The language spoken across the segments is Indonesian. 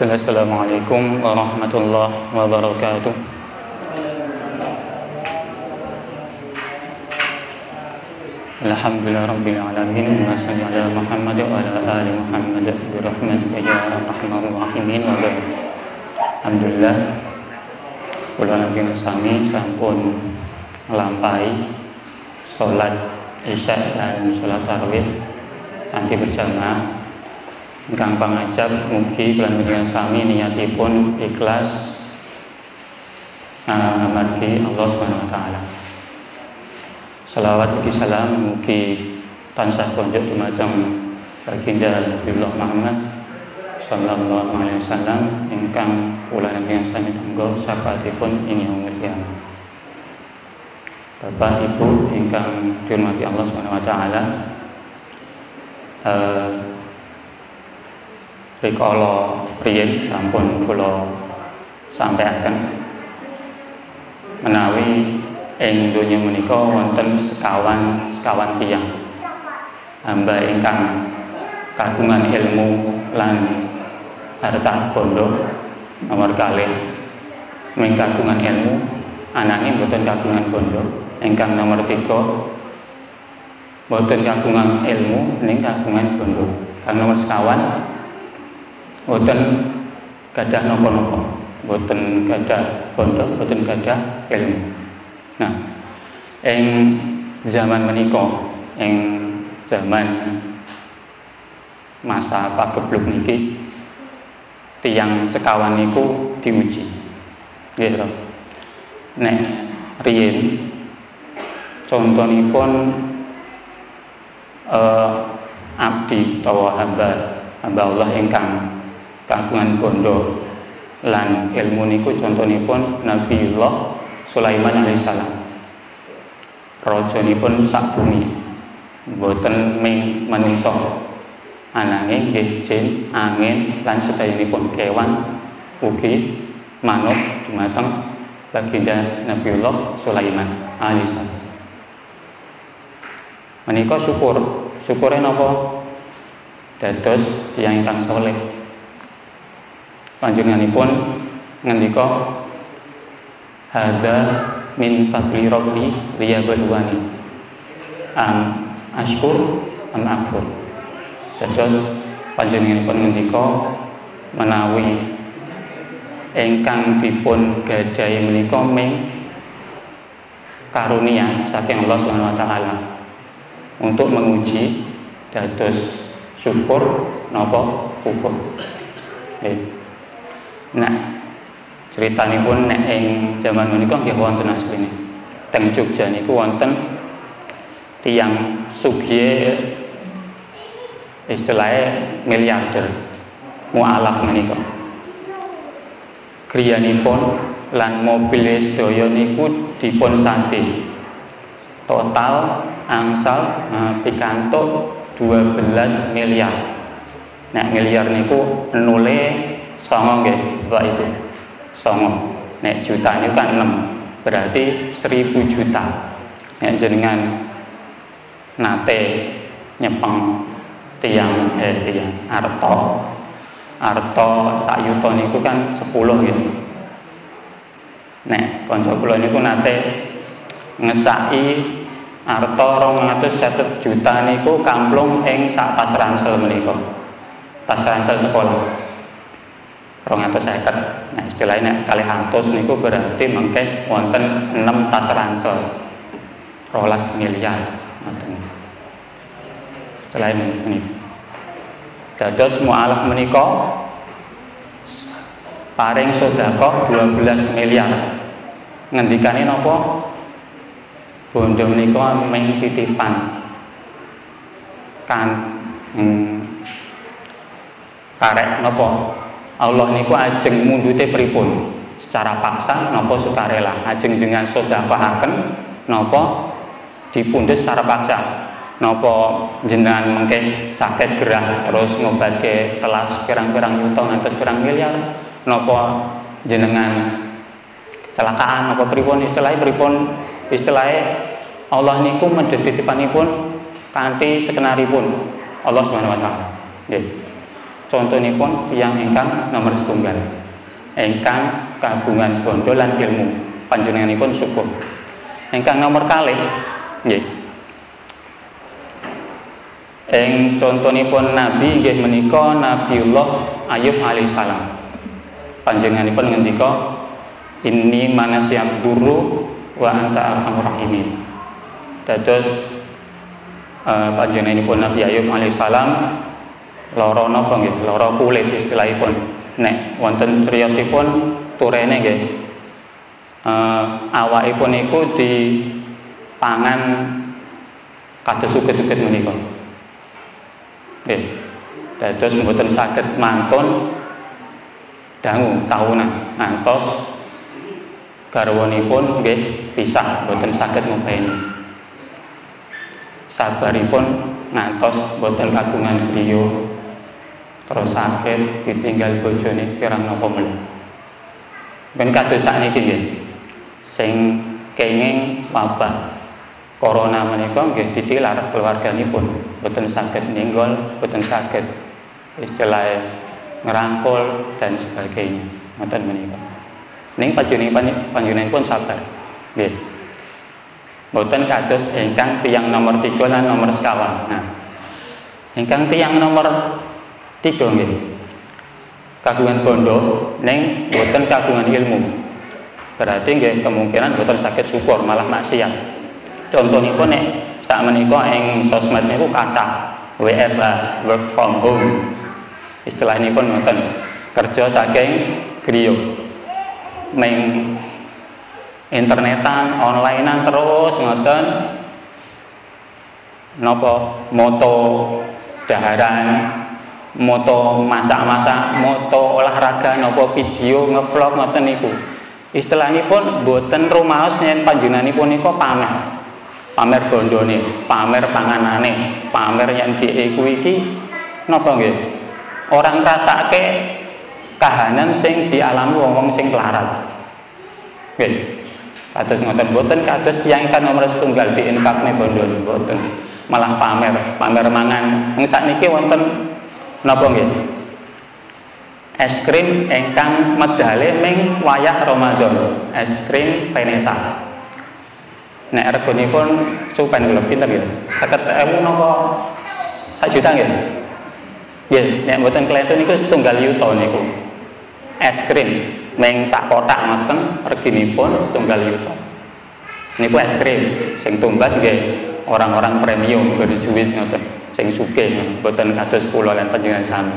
Assalamualaikum warahmatullahi wabarakatuh. Alhamdulillah rabbil alamin wa sallallahu ala Muhammad wa ala ali Muhammad bi rahmatika ya arhamar rahimin wa barakatuh. Alhamdulillah kula nabi sami sampun nglampahi salat Isya dan salat tarawih nanti berjamaah ingkang pangajab mugi kelan panjenengan sami niatipun ikhlas uh, margi Allah Subhanahu wa taala. Salawat ugi salam mugi tansah konjuk dumateng baginda Nabiullah Muhammad sallallahu alaihi wasallam ingkang kula yang sami tanggo syafaatipun ing yaumul qiyamah. Bapak Ibu ingkang dihormati Allah Subhanahu wa taala. Uh, rikala riyen sampun kula sampaikan menawi ing donya menika wonten sekawan sekawan tiyang. Hamba ingkang kagungan ilmu lan harta bondo. Nomor kalih ming kagungan ilmu ananging boten kagungan bondo. Ingkang nomor tiga boten kagungan ilmu ning kagungan bondo. Kang nomor sekawan boten gadah napa-napa boten gadah bondo boten gadah ilmu Nah, ing zaman menika, ing zaman masa pagebluk niki tiang sekawan niku diuji. To. Nek riyin contonipun uh, abdi utawa hamba hamba Allah ingkang kagungan bondo lan ilmu niku contonipun Nabiullah Sulaiman alaihissalam rajanipun sak bumi. Boten ming manungsa. Ananging nggih jin angin lan sedayanipun kewan ugi manuk dumateng baginda Nabiullah Sulaiman alaihissalam menika syukur. Syukure napa? Dados tiyang ingkang saleh panjenenganipun ngendika Hada min fadli rabbi liyabluwani. Am ashkur am akfur. Dados panjenenganipun ngendika menawi ingkang dipun gadahi menika ming karunia saking Allah Subhanahu wa taala. Untuk menguji dados syukur napa kufur. Nah, Ceritanipun nek ing jaman menika nggih wonten asline. Teng Jogja niku wonten tiang sugih istilahnya miliarder mualaf menika. Griyanipun lan mobil sedaya niku dipun sate. Total angsal uh, pikantuk 12 miliar. Nek miliar niku nule songo nggih Bapak Ibu. Songo. Nek juta ini kan 6 berarti 1000 juta. Nek jenengan nate nyepeng tiang eh tiang arto arto sayuto niku kan 10 gitu nek konco kula niku nate ngesaki arto 200 juta niku kamplung ing sak tas ransel menika. Tas ransel sekolah rong atus seket nah istilahnya kali hantus niku berarti mungkin wonten 6 tas ransel rolas miliar ngoten istilahnya ini dados mu'alaf menika paring sedekah 12 miliar ngendikane napa bondo menika ming titipan kan hmm, karek napa Allah niku ajeng mundute pripun? Secara paksa napa sukarela? Ajeng dengan sedekahaken napa dipundhut secara paksa? Napa jenengan mengke sakit gerah terus ngobatke telas pirang-pirang yuta ngantos pirang miliar? Napa jenengan kecelakaan napa pripun? Istilahnya pripun? Istilahnya Allah niku medhet titipanipun kanthi sekenaripun. Allah Subhanahu wa taala. Nggih contohipun tiang ingkang nomor setunggal. Ingkang kagungan bondo lan ilmu. Panjenenganipun syukur. Ingkang nomor kalih nggih. Ing contohipun nabi nggih menika Nabiullah Ayub alaihissalam panjenenganipun ngendika ini mana siap duru wa anta arhamur rahimin. Dados uh, panjenenganipun Nabi Ayub alaihissalam loro napa nggih? Loro kulit istilahipun. Nek wonten criyosipun turene nggih. Uh, awakipun iku pangan kados uget-uget menika. Nggih. Dados mboten saged mantun dangu tahunan ngantos garwanipun nggih pisah mboten saged ngopeni sabaripun ngantos mboten kagungan griya terus sakit ditinggal bojone kirang napa melu ben kados sakniki nggih. Sing kenging wabah corona menika nggih ditilar keluarganipun. Boten saged ninggol boten saged istilah ngerangkul dan sebagainya. Ngoten menika. Ning panjenenganipun sabar. Nggih. Boten kados ingkang tiang nomor tiga lan nomor sekawan. Nah ingkang tiang nomor tiga nggih. Kagungan bondo neng boten kagungan ilmu. Berarti nggih kemungkinan boten sakit syukur malah maksiat. Contohipun nek sak menika ing sosmed niku kata WFH work from home. Istilah ini pun ngoten kerja saking griya. Ning internetan onlinean terus ngoten. Nopo moto daharan moto masak-masak moto olahraga nopo video ngevlog ngoten niku istilahipun boten rumaos yen panjenenganipun nika pamer pamer bondone, pamer panganane, pamer yang iki napa nggih? Orang ngrasake kahanan sing dialami wong-wong sing larat. Nggih. Kados ngoten boten kados tiyang kan nomor setunggal di infakne bondone boten. Malah pamer, pamer mangan. Ing sakniki wonten napa nggih? Es krim ingkang medale ming wayah Ramadan. Es krim Veneta. Nek regonipun supen kula pinten nggih? 50.000 napa? Sak juta nggih? Nggih nek mboten kletu niku setunggal yuta niku. Es krim meng sak kotak ngoten reginipun setunggal yuta. Niku es krim sing tumbas nggih. Orang-orang premium berjuwis ngoten sing sugih mboten kados kula lan panjenengan sami.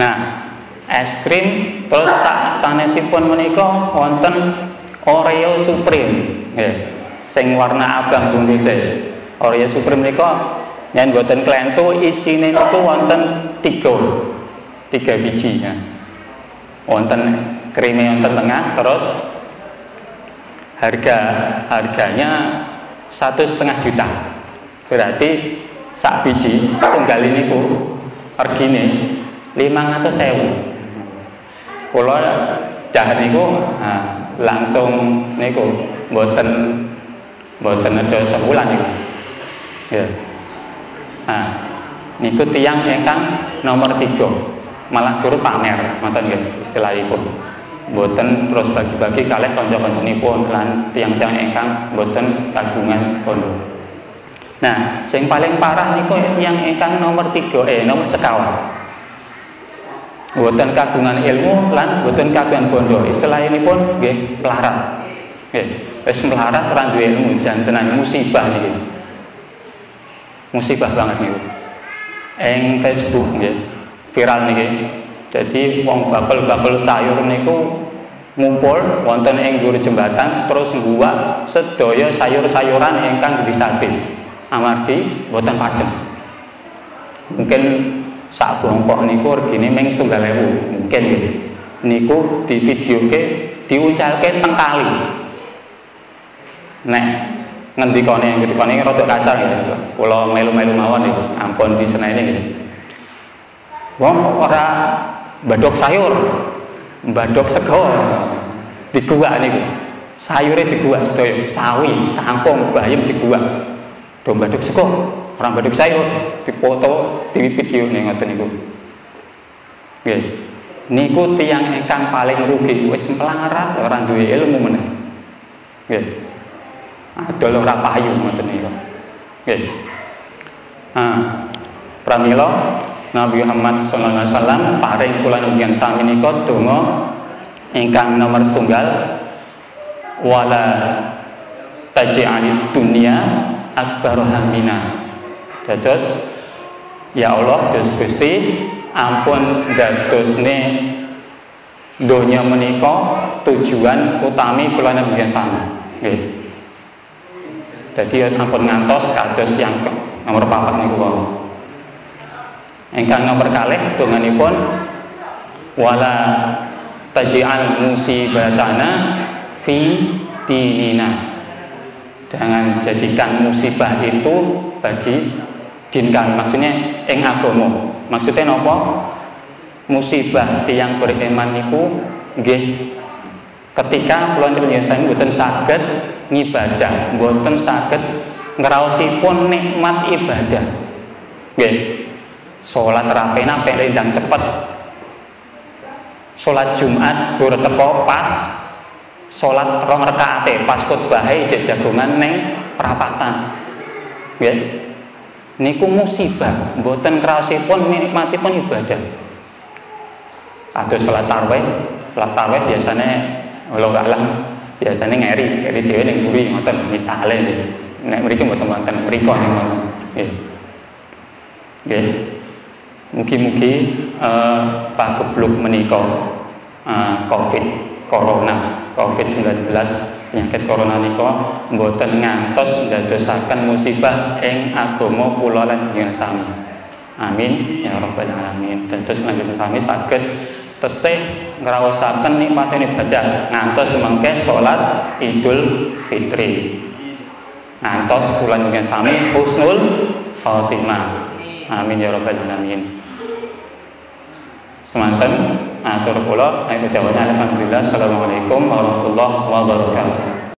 Nah es krim terus sak sanesipun menika wonten Oreo Supreme. Nggih sing warna abang bungkuse Oreo Supreme niku yen boten klentu isine niku wonten tiga. Tiga biji ya. wonten krime wonten tengah terus harga harganya satu setengah juta berarti sak biji setunggal ini ku regine lima ratus sewu kalau dah niku nah, langsung niku mboten mboten ada sebulan niku. Ya. Nah, niku tiang ingkang nomor tiga malah turu pamer ngoten nggih istilahipun. Mboten terus bagi-bagi kalih kanca-kancanipun lan tiang-tiang ingkang mboten kagungan bondo. Nah, sing paling parah niku tiang ingkang nomor tiga eh nomor sekawan. Boten kagungan ilmu lan boten kagungan bondo. Istilah ini pun nggih pelarat nggih wis melarat ora duwe ilmu jantenan musibah niki. Musibah banget niku. Ing Facebook nggih viral niki. Jadi wong bakul-bakul sayur niku ngumpul wonten ing jembatan terus ngguwak sedaya sayur-sayuran ingkang disate amargi boten pajak. Mungkin sak bongkok niku regine ming setunggal ewu. Mungkin ya niku di video ke diucalke teng kali. Nek ngendikane ngendikane rada kasar ya. Kula melu-melu mawon niku. Ampun diseneni gitu wong ora badok sayur badok sego niku. Sayure diguak sedaya. Sawi kangkung bayem diguak do badok sego Orang baduk saya dipoto di video nih ngoten niku. Nggih. Niku tiang ingkang paling rugi wis melarat orang duwe ilmu meneh. Nggih. Adol ora payu ngoten niku. Nggih. Nah, pramila Nabi Muhammad sallallahu alaihi wasallam paring kula njenengan sami nika donga ingkang nomor setunggal wala taj'alid dunya akbar hamina. Dados ya Allah dos Gusti ampun dadosne donya menika tujuan utami kula njenengan sami. Nggih. Dadi ampun ngantos kados yang nomor papat niku wae. Ingkang nomor kalih donganipun wala taj'al musibatana fi dinina. Jangan jadikan musibah itu bagi din kami. Maksudnya ing agama. Maksudnya napa? Musibah tiang beriman niku nggih ketika kula saya mboten saged ngibadah, mboten saged ngraosipun nikmat ibadah. Nggih. Salat rapena pendang cepet. Salat Jumat gur teko pas salat rong rakaate pas khotbahe jek jagongan perapatan. Nggih. Niku musibah, mboten kraosipun nikmatipun ibadah. Kados salat tarawih, salat tarawih biasanya walau alam biasanya ngeri, ngeri dhewe ning buri ngoten misale nek mriki mboten wonten mriko ning ngoten. Nggih. Nggih. Mugi-mugi uh, pagebluk menika uh, Covid Corona COVID-19 penyakit corona nika mboten ngantos ndadosaken musibah ing agama kula lan panjenengan sami. Amin ya rabbal alamin. Dados panjenengan sami saged tesih ngraosaken nikmatipun ibadah ngantos mengke salat Idul Fitri. Ngantos kula panjenengan sami husnul khotimah. Amin ya rabbal alamin. Semanten atur kula nek alhamdulillah. Assalamualaikum warahmatullahi wabarakatuh.